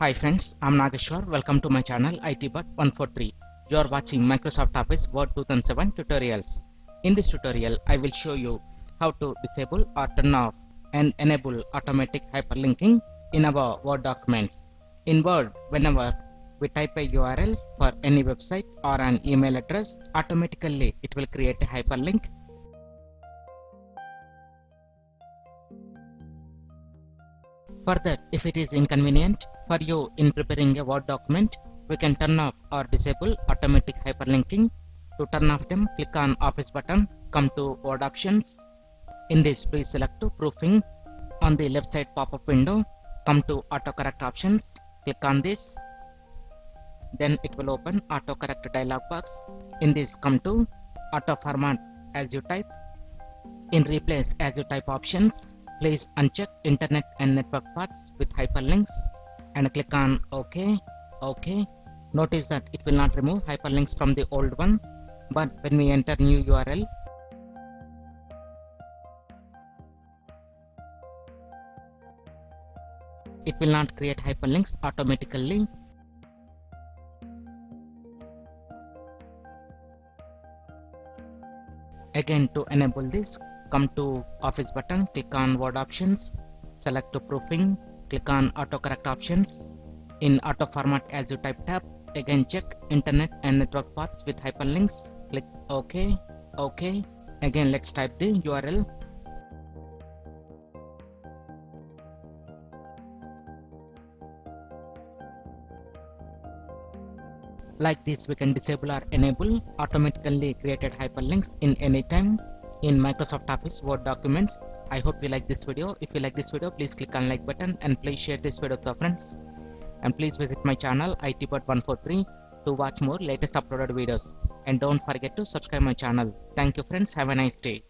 Hi friends, I'm Nageshwar. Welcome to my channel ITbird143. You are watching Microsoft Office Word 2007 tutorials. In this tutorial, I will show you how to disable or turn off and enable automatic hyperlinking in our Word documents. In Word, whenever we type a URL for any website or an email address, automatically it will create a hyperlink Further, if it is inconvenient for you in preparing a Word document, we can turn off or disable automatic hyperlinking. To turn off them, click on Office button, come to Word options. In this, please select to Proofing. On the left side pop-up window, come to Autocorrect options, click on this. Then it will open Autocorrect dialog box. In this, come to Auto Format as you type. In Replace as you type options, please uncheck internet and network paths with hyperlinks and click on OK. OK. Notice that it will not remove hyperlinks from the old one, but when we enter new URL, it will not create hyperlinks automatically. Again, to enable this, come to office button click on word options select to proofing click on autocorrect options. In auto format as you type tab again check internet and network paths with hyperlinks. Click ok ok. Again let's type the url like this we can disable or enable automatically created hyperlinks in any time in Microsoft Office Word documents. I hope you like this video. If you like this video, please click on like button and please share this video to your friends. And please visit my channel ITbird143 to watch more latest uploaded videos. And don't forget to subscribe my channel. Thank you friends. Have a nice day.